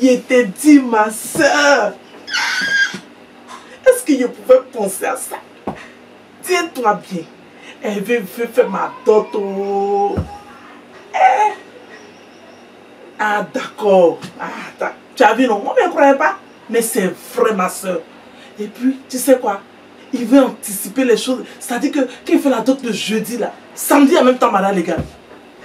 Je t'ai dit, ma soeur. Est-ce que je pouvais penser à ça? Tiens-toi bien. Elle veut, faire ma dot. Eh? Ah, d'accord. Ah, tu as vu, non? On ne me croyait pas. Mais c'est vrai, ma soeur. Et puis, tu sais quoi? Il veut anticiper les choses. C'est-à-dire que quand il fait la dot le jeudi, là, samedi en même temps, mariage légal.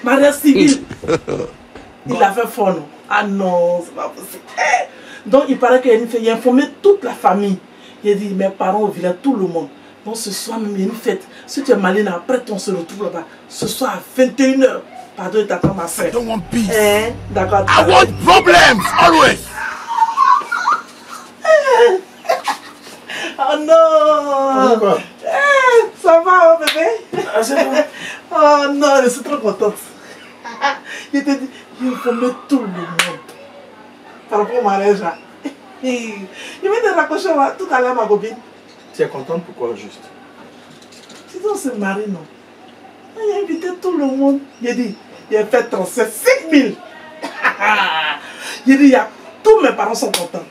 Mariage civil. il a fait fort, non? Ah non, c'est pas possible. Eh! Donc, il paraît qu'il a informé toute la famille. Il a dit, mes parents au village, tout le monde. Bon, ce soir même, il y a une fête. Si tu es malin, après, on se retrouve là-bas. Ce soir à 21h. Pardon, il t'attend ma soeur. I don't want peace. Eh, d'accord. I want problems, always. Oh non eh, Ça va, oh, bébé? Ah. Oh non, je suis trop contente. Je t'ai dit, il informé tout le monde. Par rapport au mariage là. Il vient de raccrocher tout à l'heure ma copine. Tu es contente pourquoi juste? Si on se marie, non? Il a invité tout le monde. Il a dit, il a fait 37, 5 000. Il a dit, il y a, tous mes parents sont contents.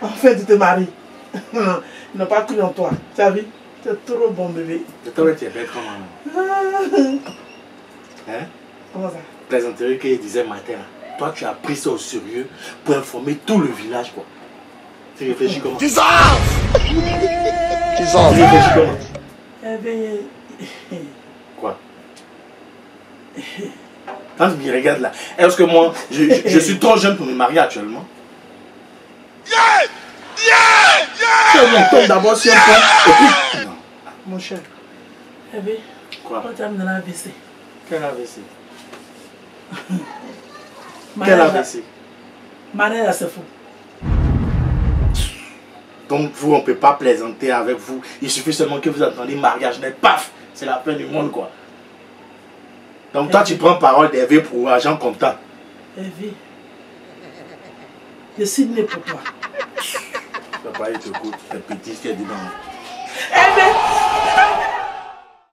Enfin, tu te maries. Ils n'ont pas cru en toi. Tu as vu? Tu es trop bon bébé. Et toi, tu es bête comment Hein? Comment ça? Plaisanterie qu'il disait matin. Toi, tu as pris ça au sérieux pour informer tout le village, quoi. Tu réfléchis comment? Tu sors! Tu réfléchis comment? Eh bien... Quoi? Quand tu me regardes là, est-ce que moi, je, je, je, suis trop jeune pour me marier actuellement? Yeah Yeah Yeah Tu tombe d'abord sur un point, et puis... Non. Mon cher. Eh bien... Quoi? Quand tu as l'AVC Quel AVC Quel AVC Mariage, c'est fou. Donc vous, on ne peut pas plaisanter avec vous. Il suffit seulement que vous entendez mariage net, paf C'est la fin du monde, quoi. Donc toi, tu prends parole d'Hervé pour agent content. Hervé, je suis né pour toi. Papa, il te coûte, t'es petit, ce qu'il y a dedans. Hervé,